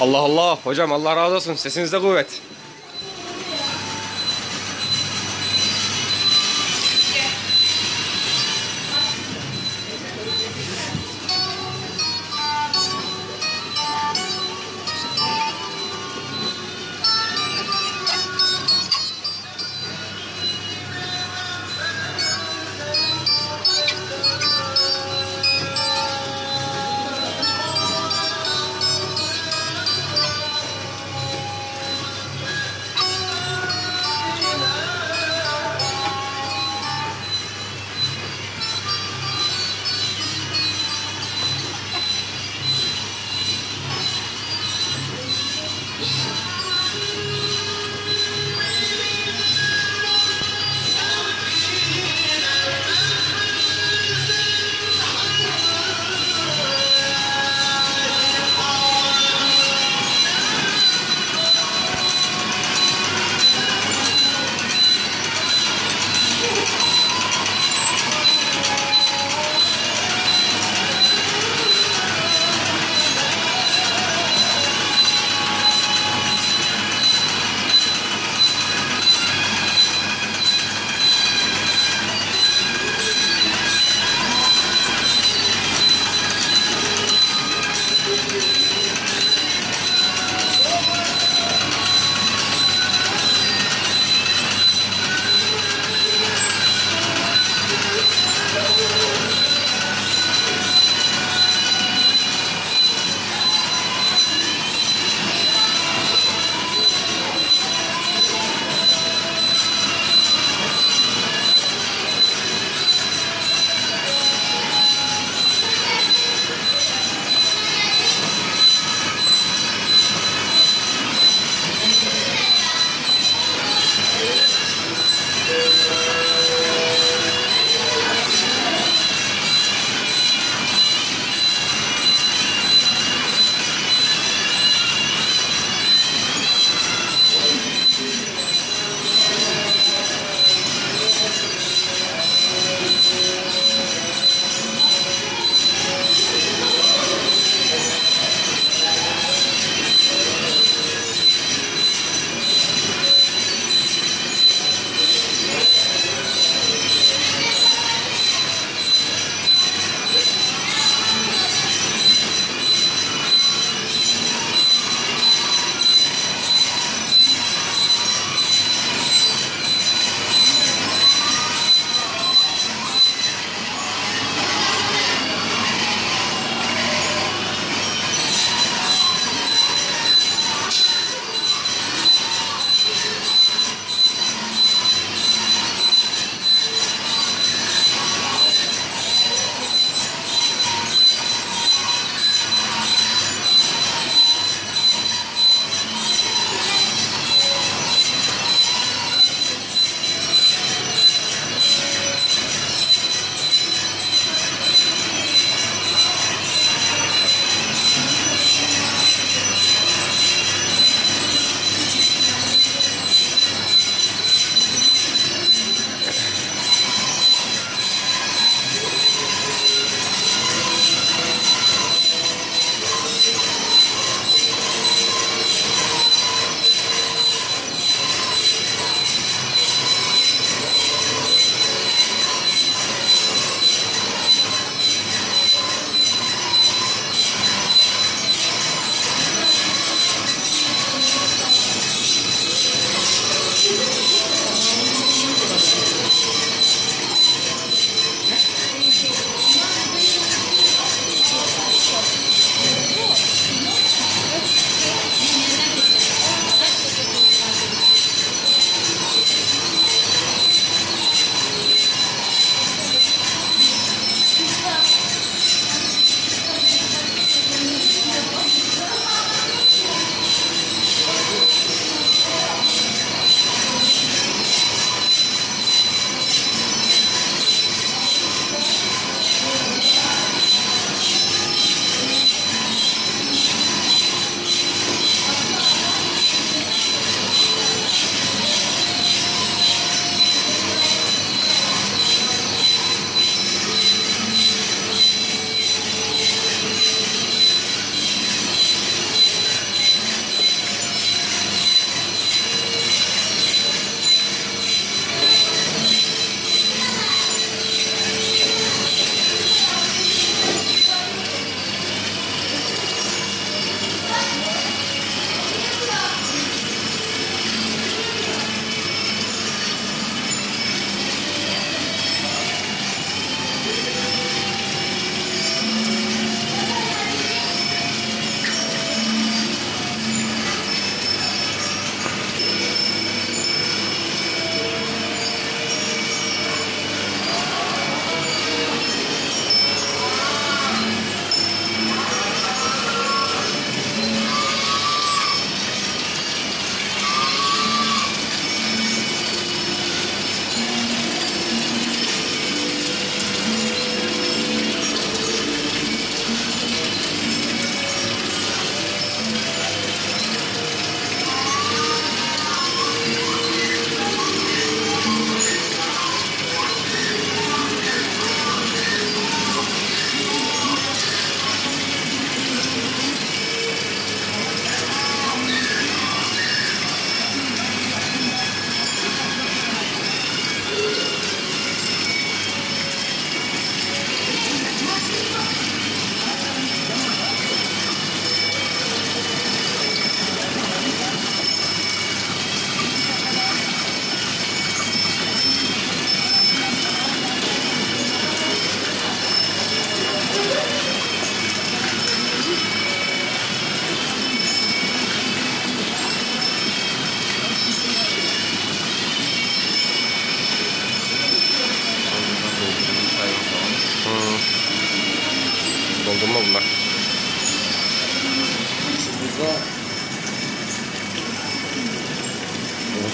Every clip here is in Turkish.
Allah Allah hocam Allah razı olsun sesinizde kuvvet.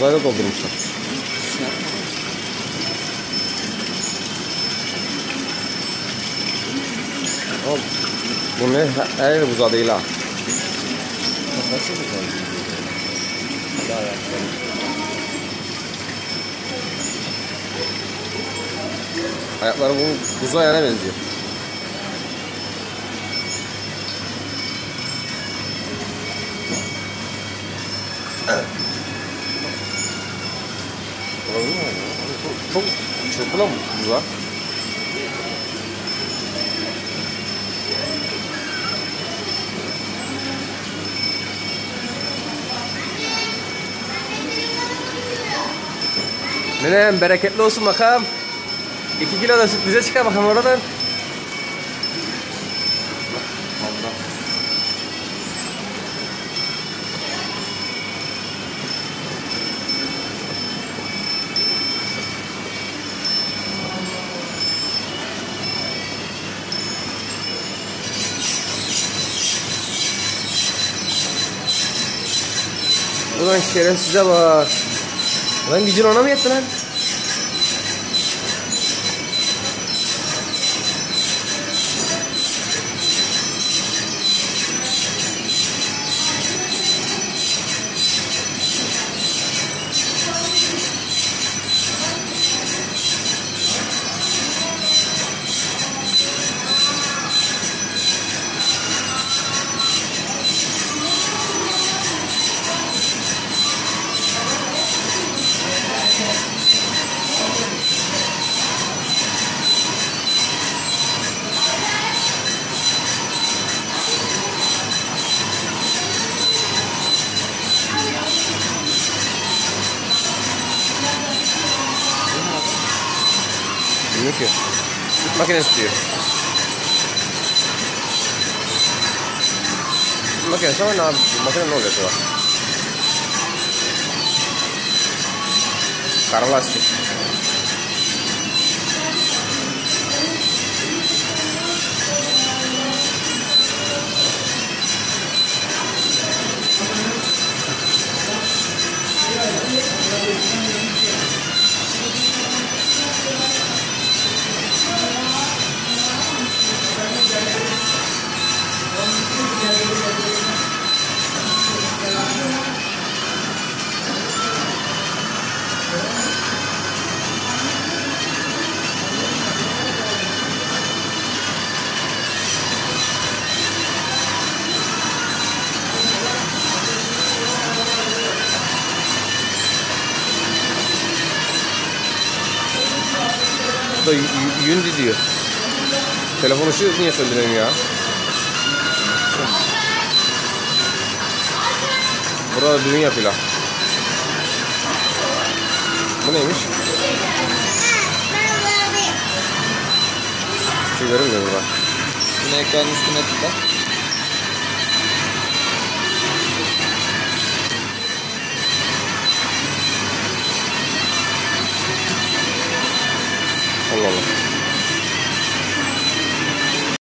Uzayda doldurmuşlar. Oğlum, bu ne? Her yer buzağı değil ha. Kafası güzel. Daha ayakları. Bu buz ayağına benziyor. Olabilir mi? ya? Çok, çok çırpılan bu buzağı. Nenem bereketli olsun bakalım. 2 kilo da süt bize çıkar bakalım oradan. Ulan şerefsize bak. Lan gücün ona mı yetti lan? く負けないっていう負けない。しょうがないな負けないのですわ。かららし。て Bu da Yundi diyor. Telefon ışığı niye söndüremiyor ya? Burada düğün yapıyorlar. Bu neymiş? Şey görünmüyor burada. Bunu ekranın üstüne tıkla. Allah Allah.